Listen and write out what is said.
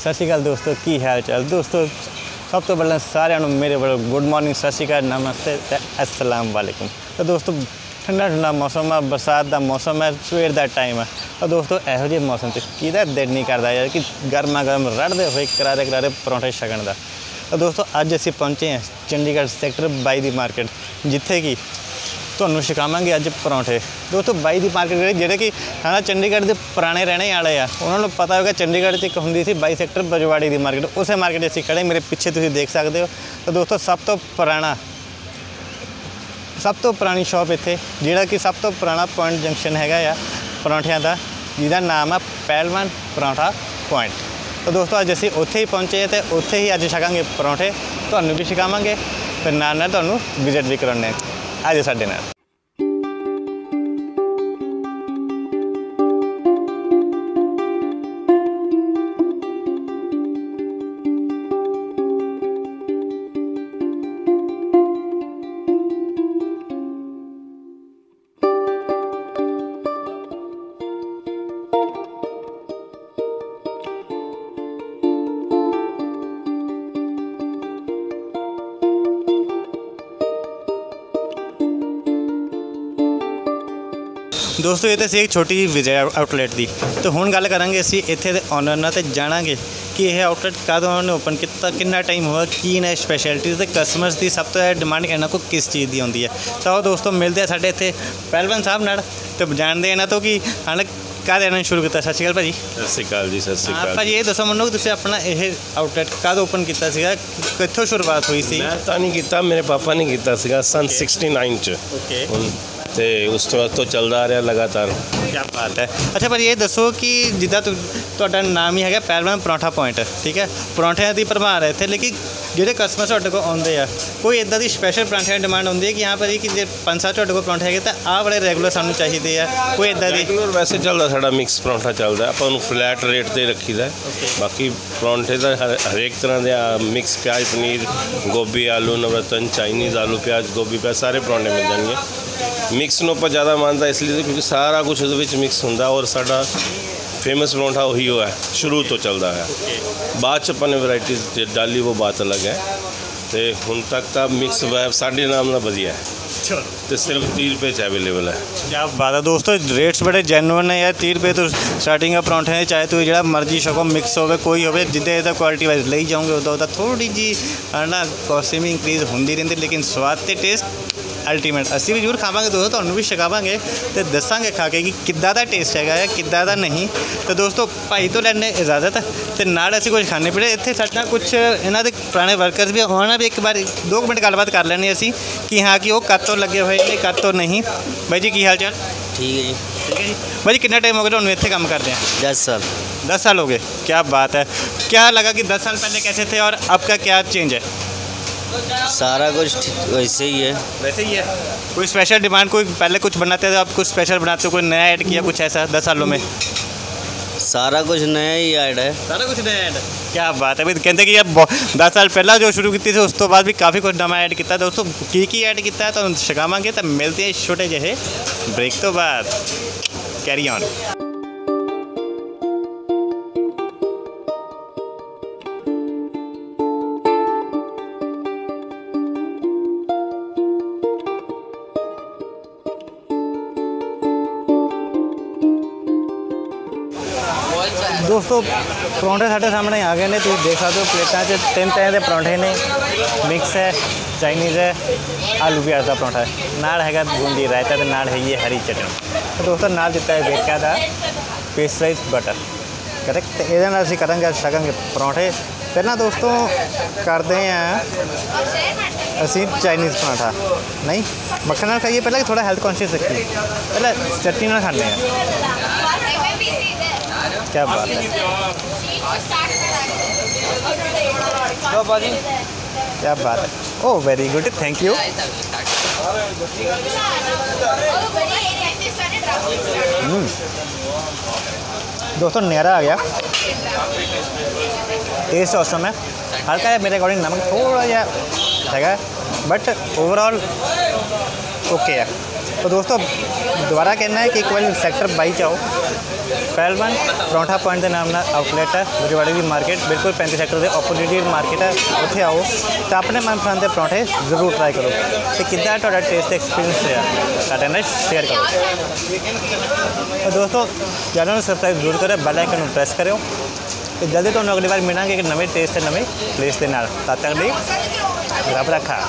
ਸਤਿ ਸ਼੍ਰੀ ਅਕਾਲ ਦੋਸਤੋ, ਕੀ ਹਾਲ ਚਾਲ? ਦੋਸਤੋ, ਸਭ ਤੋਂ ਪਹਿਲਾਂ ਸਾਰਿਆਂ ਨੂੰ ਮੇਰੇ ਵੱਲੋਂ ਗੁੱਡ ਮਾਰਨਿੰਗ ਸਤਿ ਸ਼੍ਰੀ ਅਕਾਲ, ਨਮਸਤੇ ਤੇ ਅਸਲਾਮ ਵਾਲੇਕੁਮ। ਤਾਂ ਦੋਸਤੋ, ਠੰਡਾ ਠੰਡਾ ਮੌਸਮ ਆ, ਬਰਸਾਤ ਦਾ ਮੌਸਮ ਹੈ ਸਵੇਰ ਦਾ ਟਾਈਮ ਹੈ ਤਾਂ ਦੋਸਤੋ, ਇਹੋ ਜਿਹੇ ਮੌਸਮ 'ਚ ਕਿਹਦਾ ਦਿਲ ਨਹੀਂ ਕਰਦਾ ਯਾਰ ਕਿ ਗਰਮਾ ਗਰਮ ਰੜਦੇ ਹੋਏ, ਕਰਾਰੇ ਕਰਾਰੇ ਪਰੌਂਠੇ ਛਕਣ ਦਾ। ਤਾਂ ਦੋਸਤੋ, ਅੱਜ ਅਸੀਂ ਪਹੁੰਚੇ ਹਾਂ ਚੰਡੀਗੜ੍ਹ ਸੈਕਟਰ 22 ਦੀ ਮਾਰਕੀਟ ਜਿੱਥੇ ਕਿ ਤੁਹਾਨੂੰ ਛਕਾਵਾਂਗੇ ਅੱਜ ਪਰੌਂਠੇ। ਦੋਸਤੋ, ਬਾਈ ਦੀ ਮਾਰਕੀਟ ਜਿਹੜੇ ਜਿਹੜੇ ਕਿ ਹਾਂ ਚੰਡੀਗੜ੍ਹ ਦੇ ਪੁਰਾਣੇ ਰਹਿਣੇ ਵਾਲੇ ਆ, ਉਹਨਾਂ ਨੂੰ ਪਤਾ ਹੋਗਾ ਚੰਡੀਗੜ੍ਹ 'ਚ ਇੱਕ ਹੁੰਦੀ ਸੀ ਬਾਈ ਸੈਕਟਰ ਬਜਵਾੜੀ ਦੀ ਮਾਰਕੀਟ। ਉਸੇ ਮਾਰਕੀਟ 'ਚ ਅਸੀਂ ਖੜੇ, ਮੇਰੇ ਪਿੱਛੇ ਤੁਸੀਂ ਦੇਖ ਸਕਦੇ ਹੋ। ਤਾਂ ਦੋਸਤੋ, ਸਭ ਤੋਂ ਪੁਰਾਣਾ ਸਭ ਤੋਂ ਪੁਰਾਣੀ ਸ਼ਾਪ ਇੱਥੇ, ਜਿਹੜਾ ਕਿ ਸਭ ਤੋਂ ਪੁਰਾਣਾ ਪੁਆਇੰਟ ਜੰਕਸ਼ਨ ਹੈਗਾ ਆ ਪਰੌਂਠਿਆਂ ਦਾ, ਜਿਹਦਾ ਨਾਮ ਆ ਪਹਿਲਵਾਨ ਪਰੌਂਠਾ ਪੁਆਇੰਟ। ਤਾਂ ਦੋਸਤੋ, ਅੱਜ ਅਸੀਂ ਉੱਥੇ ਹੀ ਪਹੁੰਚੇ ਹਾਂ ਤੇ ਉੱਥੇ ਹੀ ਅੱਜ ਛਕਾਂਗੇ ਪਰੌਂਠੇ। ਤੁਹਾਨੂੰ ਵੀ ਛਕਾਵਾਂਗੇ ਤੇ ਨਾਲ ਨਾਲ ਤੁਹਾਨੂੰ ਵਿਜ਼ਿਟ ਵੀ ਕਰਾਉਣੇ a desardenar. ਦੋਸਤੋ ਇਹ ਤਾਂ ਸੀ ਇੱਕ ਛੋਟੀ ਜਿਹੀ ਵਿਜੇ ਆਊਟਲੈਟ ਦੀ। ਤੇ ਹੁਣ ਗੱਲ ਕਰਾਂਗੇ ਅਸੀਂ ਇੱਥੇ ਦੇ ਓਨਰ ਨਾਲ ਤੇ ਜਾਣਾਂਗੇ ਕਿ ਇਹ ਆਊਟਲੈਟ ਕਦੋਂ ਉਹਨਾਂ ਨੇ ਓਪਨ ਕੀਤਾ ਕਿੰਨਾ ਟਾਈਮ ਹੋਇਆ ਕੀ ਨੇ ਸਪੈਸ਼ਲਿਟੀਜ਼ ਤੇ ਕਸਟਮਰਸ ਦੀ ਸਭ ਤੋਂ ਜ਼ਿਆਦਾ ਡਿਮਾਂਡ ਇਹਨਾਂ ਕੋਲ ਕਿਸ ਚੀਜ਼ ਦੀ ਆਉਂਦੀ ਹੈ। ਤਾਂ ਉਹ ਦੋਸਤੋ ਮਿਲਦੇ ਆ ਸਾਡੇ ਇੱਥੇ ਪਹਿਲਵਾਨ ਸਾਹਿਬ ਨਾਲ ਤੇ ਜਾਣਦੇ ਇਹਨਾਂ ਤੋਂ ਕਿ ਹਾਲੇ ਕਾਹਦੇ ਇਹਨਾਂ ਨੇ ਸ਼ੁਰੂ ਕੀਤਾ। ਸਤਿ ਸ਼੍ਰੀ ਅਕਾਲ ਭਾਜੀ। ਸਤਿ ਸ਼੍ਰੀ ਅਕਾਲ ਜੀ ਸਤਿ ਸ਼੍ਰੀ ਅਕਾਲ ਭਾਜੀ ਇਹ ਦੱਸੋ ਮੈਨੂੰ ਕਿ ਤੁਸੀਂ ਆਪਣਾ ਇਹ ਆਊਟਲੈਟ ਕਦ ਓਪਨ ਕੀਤਾ ਸੀਗਾ ਕਿੱਥੋਂ ਸ਼ੁਰੂਆਤ ਹੋਈ ਸੀ? ਮੈਂ ਤਾਂ ਨਹੀਂ ਕੀਤਾ ਮੇਰੇ ਪਾਪਾ ਨੇ ਕੀਤਾ ਸੀਗਾ ਸਨ 69 ਚ। ਓਕੇ ਹੁਣ ਤੇ ਉਸ ਤੋਂ ਬਾਅਦ ਤੋਂ ਚੱਲਦਾ ਆ ਰਿਹਾ ਲਗਾਤਾਰ। ਕੀ ਬਾਤ ਹੈ। ਅੱਛਾ ਭਾਜੀ ਇਹ ਦੱਸੋ ਕਿ ਜਿੱਦਾਂ ਤੁ- ਤੁਹਾਡਾ ਨਾਮ ਹੀ ਹੈਗਾ ਪਹਿਲਵਾਨ ਪਰੌਂਠਾ ਪੁਆਇੰਟ ਠੀਕ ਹੈ? ਪਰੌਂਠਿਆਂ ਦੀ ਭਰਮਾਰ ਹੈ ਇੱਥੇ ਲੇਕਿਨ ਜਿਹੜੇ ਕਸਟਮਰ ਤੁਹਾਡੇ ਕੋਲ ਆਉਂਦੇ ਆ ਕੋਈ ਇਦਾਂ ਦੀ ਸਪੈਸ਼ਲ ਪਰੌਂਠਿਆਂ ਦੀ ਡਿਮਾਂਡ ਹੁੰਦੀ ਹੈ ਕਿ ਹਾਂ ਭਾਜੀ ਕਿ ਜੇ ਪੰਜ ਸੱਤ ਤੁਹਾਡੇ ਕੋਲ ਪਰੌਂਠੇ ਹੈਗੇ ਤਾਂ ਆਹ ਵਾਲੇ ਰੈਗੂਲਰ ਸਾਨੂੰ ਚਾਹੀਦੇ ਆ ਕੋਈ ਇਦਾਂ ਦੀ? ਰੈਗੂਲਰ ਵੈਸੇ ਚੱਲਦਾ ਸਾਡਾ ਮਿਕਸ ਪਰੌਂਠਾ ਚੱਲਦਾ ਆਪਾਂ ਉਹਨੂੰ ਫਲੈਟ ਰੇਟ ਤੇ ਰੱਖੀਦਾ ਹੈ। ਬਾਕੀ ਪਰੌਂਠੇ ਦਾ ਹਰ- ਹਰੇਕ ਤਰ੍ਹਾਂ ਦੇ ਮਿਕਸ ਪਿਆਜ਼ ਪਨੀਰ ਗੋਭੀ ਆਲੂ ਨਵਰਤਨ ਚਾਈਨੀਜ਼ ਆਲੂ ਪਿਆਜ਼ ਗੋਭੀ ਪਿਆਜ਼ ਸਾਰੇ ਪਰੌਂਠੇ ਮਿਲ ਜਾਣਗੇ। ਮਿਕਸ ਨੂੰ ਆਪਾਂ ਜ਼ਿਆਦਾ ਮੰਨਦਾ ਇਸ ਲਈ ਕਿਉਂਕਿ ਸਾਰਾ ਕੁਝ ਉਹਦੇ ਵਿੱਚ ਮਿਕਸ ਹੁੰਦਾ ਔਰ ਸਾਡਾ ਫੇਮਸ ਪਰੌਂਠਾ ਉਹੀ ਹੋ ਹੈ ਸ਼ੁਰੂ ਤੋਂ ਚੱਲਦਾ ਹੈ ਬਾਅਦ ਚ ਆਪਾਂ ਨੇ ਵੈਰਾਈਟੀਜ਼ ਡਾਲੀ ਉਹ ਬਾਤ ਅਲੱਗ ਹੈ ਤੇ ਹੁਣ ਤੱਕ ਤਾਂ ਮਿਕਸ ਵੈਬ ਸਾਡੇ ਨਾਮ ਨਾਲ ਵਧੀਆ ਹੈ ਚਲੋ ਤੇ ਸਿਰਫ 30 ਰੁਪਏ ਚ ਅਵੇਲੇਬਲ ਹੈ ਕਿਆ ਬਾਤ ਹੈ ਦੋਸਤੋ ਰੇਟਸ ਬੜੇ ਜੈਨੂਇਨ ਨੇ ਯਾਰ 30 ਰੁਪਏ ਤੋਂ ਸਟਾਰਟਿੰਗ ਹੈ ਪਰੌਂਠੇ ਦੀ ਚਾਹੇ ਤੁਸੀਂ ਜਿਹੜਾ ਮਰਜ਼ੀ ਛਕੋ ਮਿਕਸ ਹੋਵੇ ਕੋਈ ਹੋਵੇ ਜਿੱਦਾਂ ਇਹਦਾ ਕੁਆਲਿਟੀ ਵਾਈਜ਼ ਲਈ ਜਾਓਗੇ ਉਦੋਂ ਉਦੋਂ ਥੋੜੀ ਜੀ ਨਾ ਕੋਸਟਿੰਗ ਵੀ ਇੰਕਰੀਜ਼ ਹੁੰਦੀ ਰਹਿੰਦੀ ਲੇਕਿਨ ਸਵਾਦ ਤੇ ਟੇਸਟ ਅਲਟੀਮੇਟ ਅਸੀਂ ਵੀ ਜ਼ਰੂਰ ਖਾਵਾਂਗੇ ਦੋਸਤੋ ਤੁਹਾਨੂੰ ਵੀ ਛਕਾਵਾਂਗੇ ਤੇ ਦੱਸਾਂਗੇ ਖਾ ਕੇ ਕਿ ਕਿੱਦਾਂ ਦਾ ਟੇਸਟ ਹੈਗਾ ਹੈ ਕਿੱਦਾਂ ਦਾ ਨਹੀਂ ਤੇ ਦੋਸਤੋ ਭਾਈ ਤੋਂ ਲੈਣੇ ਇਜਾਜ਼ਤ ਤੇ ਨਾਲ ਅਸੀਂ ਕੁਝ ਖਾਣੇ ਪੀਣੇ ਇੱਥੇ ਸਾਡੇ ਨਾਲ ਕੁਝ ਇਹਨਾਂ ਦੇ ਪੁਰਾਣੇ ਵਰਕਰਸ ਵੀ ਉਹਨਾਂ ਵੀ ਇੱਕ ਵਾਰ ਦੋ ਕੁ ਮਿੰਟ ਗੱਲਬਾਤ ਕਰ ਲੈਣੀ ਅਸੀਂ ਕਿ ਹਾਂ ਕਿ ਉਹ ਕਦ ਤੋਂ ਲੱਗੇ ਹੋਏ ਨੇ ਕਦ ਤੋਂ ਨਹੀਂ ਬਾਈ ਜੀ ਕੀ ਹਾਲ ਚਾਲ ठीक है जी ठीक है जी भाई जी कितना टाइम हो गया ਤੁਹਾਨੂੰ ਇੱਥੇ ਕੰਮ करते हैं दस साल दस साल हो गए क्या बात है क्या लगा कि दस साल पहले कैसे थे और अब का क्या चेंज है सारा कुछ वैसे ही है। वैसे ही है। कोई स्पेशल डिमांड कोई पहले कुछ बनाते थे आप कुछ स्पेशल बनाते हो कोई नया ऐड किया कुछ ऐसा दस सालों में? सारा कुछ नया ही ऐड है। सारा कुछ नया ऐड है। क्या बात है भाई तो कहते कि आप दस साल पहला जो शुरू की थी तो उस तो बाद भी काफ़ी कुछ नवा ऐड किया दोस्तों की की ऐड किया तो शिकामा के तब मिलते हैं छोटे जैसे ब्रेक तो बाद। कैरी ऑन ਦੋਸਤੋ ਪਰੌਂਠੇ ਸਾਡੇ ਸਾਹਮਣੇ ਆ ਗਏ ਨੇ ਤੁਸੀਂ ਦੇਖ ਸਕਦੇ ਹੋ ਪਲੇਟਾਂ 'ਚ ਤਿੰਨ ਤਰ੍ਹਾਂ ਦੇ ਪਰੌਂਠੇ ਨੇ ਮਿਕਸ ਹੈ ਚਾਈਨੀਜ਼ ਹੈ ਆਲੂ ਪਿਆਜ਼ ਦਾ ਪਰੌਂਠਾ ਹੈ ਨਾਲ ਹੈਗਾ ਬੂੰਦੀ ਰਾਇਤਾ ਤੇ ਨਾਲ ਹੈਗੀ ਹੈ ਹਰੀ ਚਟਨੀ ਤੇ ਦੋਸਤੋ ਨਾਲ ਦਿੱਤਾ ਹੈ ਵੇਕਾ ਦਾ ਪੇਸਟਰਾਈਜ਼ ਬਟਰ ਕਰੈਕਟ ਤੇ ਇਹਦੇ ਨਾਲ ਅਸੀਂ ਕਰਾਂਗੇ ਅੱਜ ਛਕਾਂਗੇ ਪਰੌਂਠੇ ਪਹਿਲਾਂ ਦੋਸਤੋ ਕਰਦੇ ਆ ਅਸੀਂ ਚਾਈਨੀਜ਼ ਪਰਾਂਠਾ ਨਹੀਂ ਮੱਖਣ ਨਾਲ ਖਾਈਏ ਪਹਿਲਾਂ ਥੋੜਾ ਹੈਲਥ ਕੌਨਸ਼ੀਅਸ ਰੱਖੀਏ ਪਹਿਲਾਂ ਚਟਨੀ ਨਾਲ ਖਾਂਦੇ ਆ क्या बात है? क्या बात है? Oh very good thank you दोस्तों नेहरा आ गया। टेस्ट औसम है। हल्का है मेरे अकॉर्डिंग नमक थोड़ा या है। बट ओवरऑल ओके है तो दोस्तों दोबारा कहना है कि एक बार सेक्टर बाई जाओ ਪਹਿਲਵਾਨ ਪਰੌਂਠਾ ਪੁਆਇੰਟ ਦੇ ਨਾਮ ਨਾਲ ਆਊਟਲੈਟ ਹੈ ਬਜਵਾੜੀ ਦੀ ਮਾਰਕੀਟ ਬਿਲਕੁਲ 35 ਸੈਕਟਰ ਦੇ ਆਪੋਜ਼ਿਟ ਮਾਰਕੀਟ ਹੈ ਉੱਥੇ ਆਓ ਤਾਂ ਆਪਣੇ ਮਨਪਸੰਦ ਦੇ ਪਰੌਂਠੇ ਜ਼ਰੂਰ ਟਰਾਈ ਕਰੋ ਤੇ ਕਿੱਦਾਂ ਤੁਹਾਡਾ ਟੇਸਟ ਐਕਸਪੀਰੀਅੰਸ ਰਿਹਾ ਸਾਡੇ ਨਾਲ ਸ਼ੇਅਰ ਕਰੋ ਤਾਂ ਦੋਸਤੋ ਚੈਨਲ ਨੂੰ ਸਬਸਕ੍ਰਾਈਬ ਜ਼ਰੂਰ ਕਰੋ ਬੈਲ ਆਈਕਨ ਨੂੰ ਪ੍ਰੈਸ ਕਰਿਓ ਤੇ ਜਲਦੀ ਤੁਹਾਨੂੰ ਅਗਲੀ ਵਾਰ ਮਿਲਾਂਗੇ ਇੱਕ ਨਵੇਂ ਟੇਸਟ ਤੇ ਨਵੇਂ ਪਲੇਸ ਦੇ ਨਾਲ ਤਦ ਤੱਕ ਲਈ ਰੱਬ ਰੱਖਾ